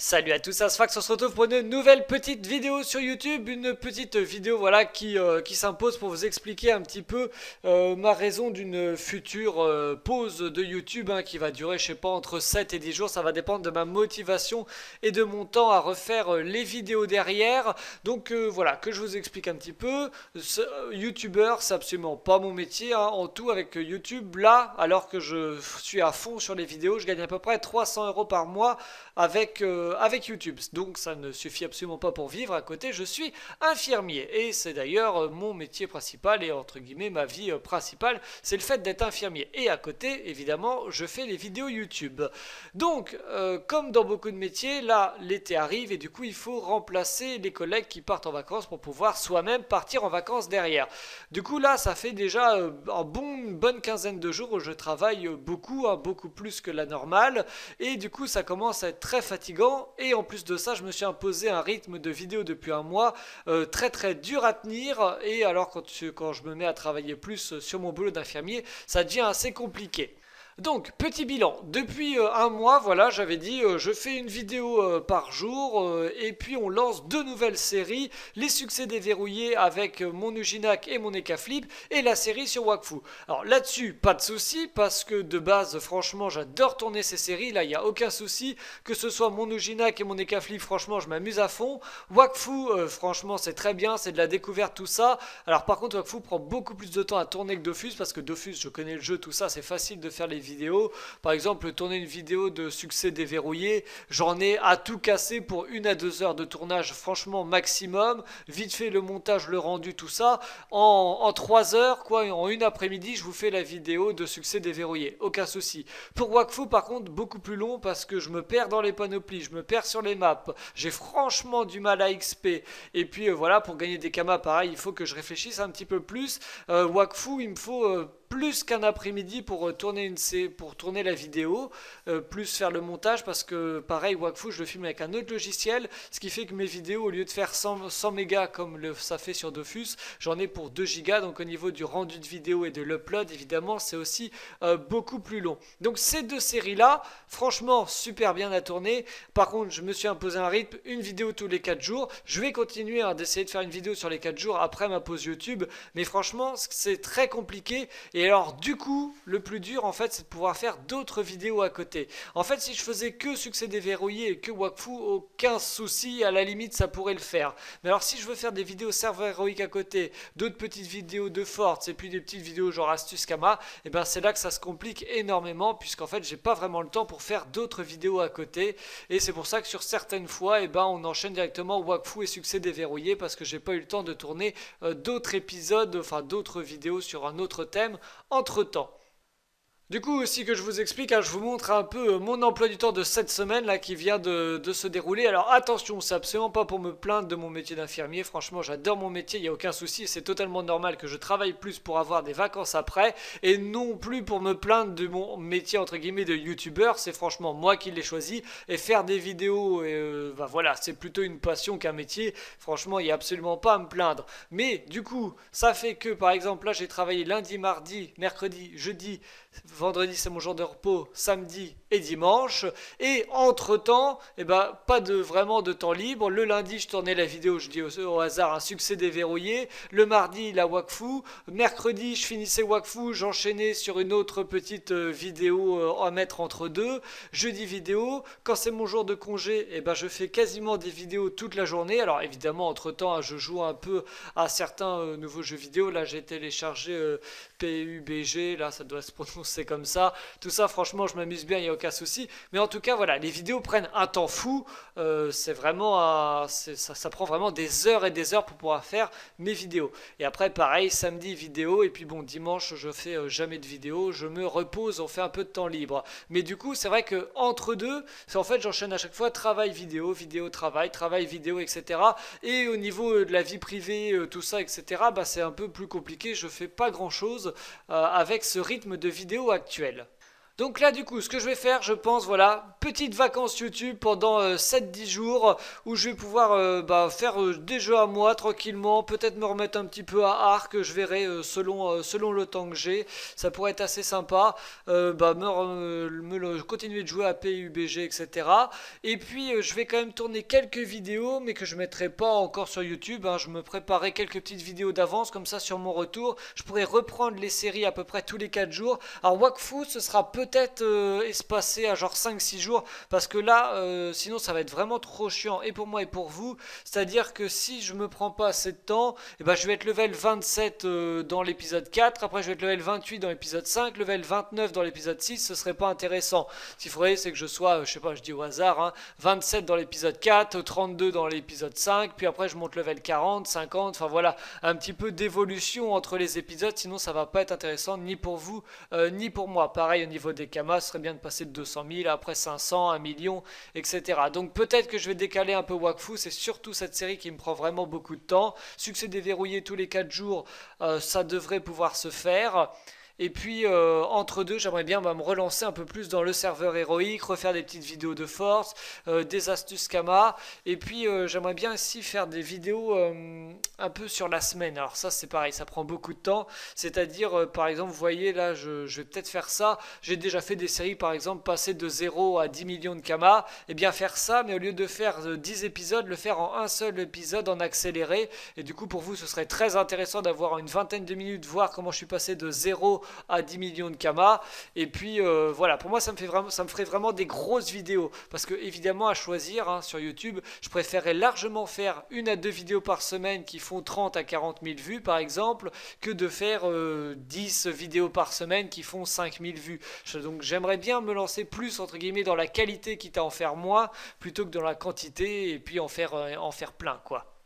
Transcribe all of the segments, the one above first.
Salut à tous, Asfax, on se retrouve pour une nouvelle petite vidéo sur YouTube, une petite vidéo voilà qui, euh, qui s'impose pour vous expliquer un petit peu euh, ma raison d'une future euh, pause de YouTube hein, qui va durer je sais pas entre 7 et 10 jours, ça va dépendre de ma motivation et de mon temps à refaire les vidéos derrière. Donc voilà, que je vous explique un petit peu, YouTuber c'est absolument pas mon métier hein. en tout avec YouTube là, alors que je suis à fond sur les vidéos, je gagne à peu près 300 euros par mois avec euh, avec YouTube. Donc ça ne suffit absolument pas pour vivre. À côté, je suis infirmier. Et c'est d'ailleurs euh, mon métier principal et entre guillemets ma vie euh, principale, c'est le fait d'être infirmier. Et à côté, évidemment, je fais les vidéos YouTube. Donc, comme dans beaucoup de métiers, là, l'été arrive et du coup, il faut remplacer les collègues qui partent en vacances pour pouvoir soi-même partir en vacances derrière. Du coup, là, ça fait déjà un bon, une bonne quinzaine de jours où je travaille beaucoup, hein, beaucoup plus que la normale. Et du coup, ça commence à être très fatigant et en plus de ça, je me suis imposé un rythme de vidéo depuis un mois euh, très très dur à tenir. Et alors quand, quand je me mets à travailler plus sur mon boulot d'infirmier, ça devient assez compliqué. Donc, petit bilan. Depuis euh, un mois, voilà, j'avais dit, euh, je fais une vidéo euh, par jour et puis on lance deux nouvelles séries, les succès déverrouillés avec mon Uginac et mon Ekaflip et la série sur Wakfu. Alors là-dessus, pas de souci parce que de base, franchement, j'adore tourner ces séries. Là, il n'y a aucun souci. Que ce soit mon Uginac et mon Ekaflip, franchement, je m'amuse à fond. Wakfu, franchement, c'est très bien, c'est de la découverte, tout ça. Alors par contre, Wakfu prend beaucoup plus de temps à tourner que Dofus parce que Dofus, je connais le jeu, tout ça, c'est facile de faire les par exemple, tourner une vidéo de succès déverrouillé, j'en ai à tout casser pour une à deux heures de tournage, franchement maximum. Vite fait le montage, le rendu, tout ça. En, trois heures, quoi, en une après-midi, je vous fais la vidéo de succès déverrouillé. Aucun souci. Pour Wakfu, par contre, beaucoup plus long parce que je me perds dans les panoplies, je me perds sur les maps. J'ai franchement du mal à XP. Et puis euh, voilà, pour gagner des kamas, pareil, il faut que je réfléchisse un petit peu plus. Euh, Wakfu, il me faut euh, plus qu'un après-midi pour tourner une pour tourner la vidéo, euh, plus faire le montage parce que pareil Wakfu je le filme avec un autre logiciel, ce qui fait que mes vidéos au lieu de faire 100, 100 mégas comme ça fait sur Dofus, j'en ai pour 2 gigas donc au niveau du rendu de vidéo et de l'upload évidemment c'est aussi euh, beaucoup plus long. Donc ces deux séries là, franchement super bien à tourner. Par contre je me suis imposé un rythme, une vidéo tous les 4 jours. Je vais continuer à d'essayer de faire une vidéo sur les 4 jours après ma pause YouTube, mais franchement c'est très compliqué alors du coup le plus dur en fait c'est de pouvoir faire d'autres vidéos à côté. En fait, si je faisais que succès déverrouillé et que Wakfu, aucun souci, à la limite, ça pourrait le faire. Mais alors, si je veux faire des vidéos serveur héroïque à côté, d'autres petites vidéos de force et puis des petites vidéos genre astuce Kama, et eh ben c'est là que ça se complique énormément puisqu'en fait, j'ai pas vraiment le temps pour faire d'autres vidéos à côté. Et c'est pour ça que sur certaines fois, et eh ben on enchaîne directement Wakfu et succès déverrouillé parce que j'ai pas eu le temps de tourner euh, d'autres épisodes, enfin d'autres vidéos sur un autre thème entre temps. Du coup, aussi que je vous explique, hein, je vous montre un peu euh, mon emploi du temps de cette semaine là qui vient de, se dérouler. Alors attention, c'est absolument pas pour me plaindre de mon métier d'infirmier. Franchement, j'adore mon métier, il n'y a aucun souci. C'est totalement normal que je travaille plus pour avoir des vacances après et non plus pour me plaindre de mon métier entre guillemets de youtubeur. C'est franchement moi qui l'ai choisi et faire des vidéos, euh, bah, voilà, c'est plutôt une passion qu'un métier. Franchement, il n'y a absolument pas à me plaindre. Mais du coup, ça fait que par exemple là, j'ai travaillé lundi, mardi, mercredi, jeudi vendredi c'est mon jour de repos, samedi et dimanche. Et entre-temps, eh ben, pas de vraiment de temps libre. Le lundi, je tournais la vidéo, je dis au, hasard, un succès déverrouillé. Le mardi, la Wakfu. Mercredi, je finissais Wakfu, j'enchaînais sur une autre petite euh, vidéo euh, à mettre entre deux. Jeudi, vidéo. Quand c'est mon jour de congé, eh ben, je fais quasiment des vidéos toute la journée. Alors évidemment, entre-temps, hein, je joue un peu à certains euh, nouveaux jeux vidéo. Là, j'ai téléchargé PUBG, là, ça doit se prononcer comme ça. Tout ça, franchement, je m'amuse bien, il n'y a aucun souci. Mais en tout cas, voilà, les vidéos prennent un temps fou. Euh, c'est vraiment, ça, ça, prend vraiment des heures et des heures pour pouvoir faire mes vidéos. Et après, pareil, samedi vidéo, et puis bon, dimanche, je fais euh, jamais de vidéo. Je me repose, on fait un peu de temps libre. Mais du coup, c'est vrai que entre deux, en fait, j'enchaîne à chaque fois travail vidéo, vidéo travail, travail vidéo, etc. Et au niveau euh, de la vie privée, tout ça, etc. Bah, c'est un peu plus compliqué. Je fais pas grand chose avec ce rythme de vidéo actuel. Donc là, du coup, ce que je vais faire, je pense, voilà, petite vacances YouTube pendant 7-10 euh, jours où je vais pouvoir euh, bah, faire euh, des jeux à moi tranquillement, peut-être me remettre un petit peu à arc, je verrai selon, selon le temps que j'ai. Ça pourrait être assez sympa. bah, me, continuer de jouer à PUBG, etc. Et puis, je vais quand même tourner quelques vidéos, mais que je mettrai pas encore sur YouTube. Hein. Je me préparais quelques petites vidéos d'avance, comme ça, sur mon retour, je pourrais reprendre les séries à peu près tous les 4 jours. Alors, Wakfu, ce sera peut-être peut-être euh, à genre 5-6 jours parce que là, euh, sinon ça va être vraiment trop chiant et pour moi et pour vous. C'est-à-dire que si je me prends pas assez de temps, et eh ben, je vais être level 27 euh, dans l'épisode 4, après je vais être level 28 dans l'épisode 5, level 29 dans l'épisode 6, ce serait pas intéressant. Ce qu'il faudrait, c'est que je sois, je sais pas, je dis au hasard, 27 hein, dans l'épisode 4, 32 dans l'épisode 5, puis après je monte level 40, 50, enfin voilà, un petit peu d'évolution entre les épisodes, sinon ça va pas être intéressant ni pour vous, ni pour moi. Pareil au niveau des kamas, ce serait bien de passer de 200 000 après 500, 1 million, etc. Donc peut-être que je vais décaler un peu Wakfu, c'est surtout cette série qui me prend vraiment beaucoup de temps. Succès déverrouillé tous les 4 jours, euh, ça devrait pouvoir se faire. Et puis, euh, entre deux, j'aimerais bien bah, me relancer un peu plus dans le serveur héroïque, refaire des petites vidéos de force, euh, des astuces Kama. Et puis, euh, j'aimerais bien aussi faire des vidéos un peu sur la semaine. Alors ça, c'est pareil, ça prend beaucoup de temps. C'est-à-dire, par exemple, vous voyez, là, je, vais peut-être faire ça. J'ai déjà fait des séries, par exemple, passer de 0 à 10 millions de Kama. Et eh bien faire ça, mais au lieu de faire 10 épisodes, le faire en un seul épisode, en accéléré. Et du coup, pour vous, ce serait très intéressant d'avoir une vingtaine de minutes, voir comment je suis passé de 0 à 10 millions de kamas. Et puis euh, voilà, pour moi ça me, fait vraiment, ça me ferait vraiment des grosses vidéos. Parce que évidemment à choisir hein, sur YouTube, je préférerais largement faire une à deux vidéos par semaine qui font 30 à 40 000 vues par exemple, que de faire 10 euh, vidéos par semaine qui font 5 000 vues. donc j'aimerais bien me lancer plus entre guillemets dans la qualité quitte à en faire moins plutôt que dans la quantité et puis en faire, euh, en faire plein quoi.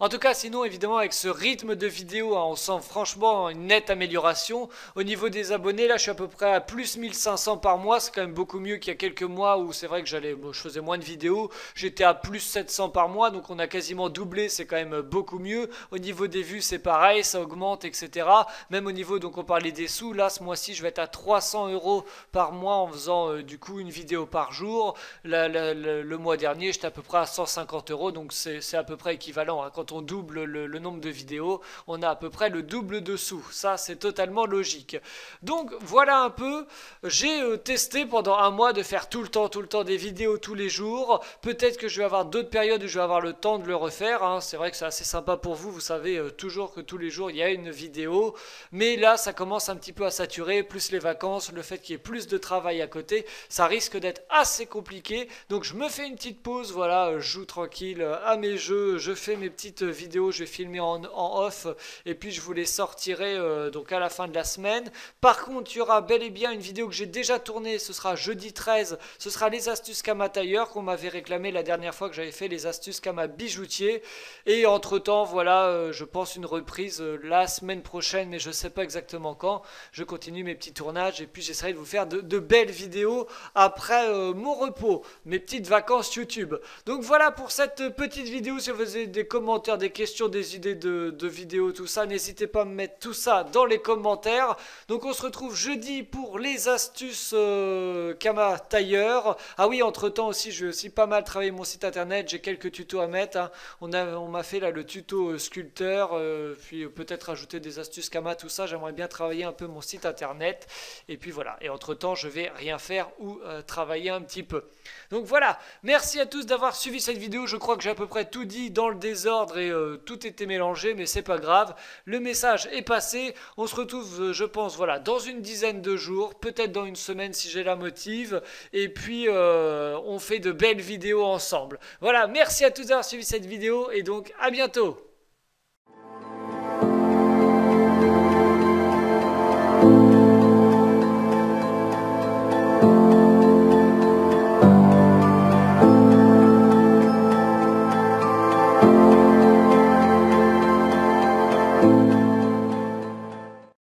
En tout cas, sinon, évidemment, avec ce rythme de vidéo, hein, on sent franchement une nette amélioration. Au niveau des abonnés, là, je suis à peu près à plus 1500 par mois. C'est quand même beaucoup mieux qu'il y a quelques mois où c'est vrai que j'allais, je faisais moins de vidéos. J'étais à plus 700 par mois, donc on a quasiment doublé. C'est quand même beaucoup mieux. Au niveau des vues, c'est pareil, ça augmente, etc. Même au niveau, donc on parlait des sous. Là, ce mois-ci, je vais être à 300 euros par mois en faisant euh, du coup une vidéo par jour. le mois dernier, j'étais à peu près à 150 euros, donc c'est à peu près équivalent. Hein. On double le, nombre de vidéos, on a à peu près le double de sous. Ça, c'est totalement logique. Donc voilà un peu. J'ai euh, testé pendant un mois de faire tout le temps, tout le temps des vidéos tous les jours. Peut-être que je vais avoir d'autres périodes où je vais avoir le temps de le refaire. Hein. C'est vrai que c'est assez sympa pour vous. Vous savez euh, toujours que tous les jours il y a une vidéo. Mais là, ça commence un petit peu à saturer. Plus les vacances, le fait qu'il y ait plus de travail à côté, ça risque d'être assez compliqué. Donc je me fais une petite pause. Voilà, je joue tranquille à mes jeux. Je fais mes petites vidéo, je vais filmer en, off et puis je vous les sortirai euh, donc à la fin de la semaine. Par contre, il y aura bel et bien une vidéo que j'ai déjà tournée, ce sera jeudi 13, ce sera les astuces Kama tailleur qu'on m'avait réclamé la dernière fois que j'avais fait les astuces Kama bijoutier. Et entre temps, voilà, euh, je pense une reprise euh, la semaine prochaine, mais je sais pas exactement quand. Je continue mes petits tournages et puis j'essaierai de vous faire de, de belles vidéos après mon repos, mes petites vacances YouTube. Donc voilà pour cette petite vidéo. Si vous avez des commentaires, des questions, des idées de, vidéos, tout ça, n'hésitez pas à me mettre tout ça dans les commentaires. Donc on se retrouve jeudi pour les astuces euh, Kama tailleur. Ah oui, entre temps aussi, je vais aussi pas mal travailler mon site internet. J'ai quelques tutos à mettre. Hein. On m'a fait là le tuto euh, sculpteur, euh, puis peut-être ajouter des astuces Kama, tout ça. J'aimerais bien travailler un peu mon site internet. Et puis voilà. Et entre temps, je vais rien faire ou travailler un petit peu. Donc voilà. Merci à tous d'avoir suivi cette vidéo. Je crois que j'ai à peu près tout dit dans le désordre et euh, tout était mélangé, mais c'est pas grave. Le message est passé. On se retrouve, euh, je pense, voilà, dans une dizaine de jours, peut-être dans une semaine si j'ai la motive. Et puis, euh, on fait de belles vidéos ensemble. Voilà, merci à tous d'avoir suivi cette vidéo et donc à bientôt.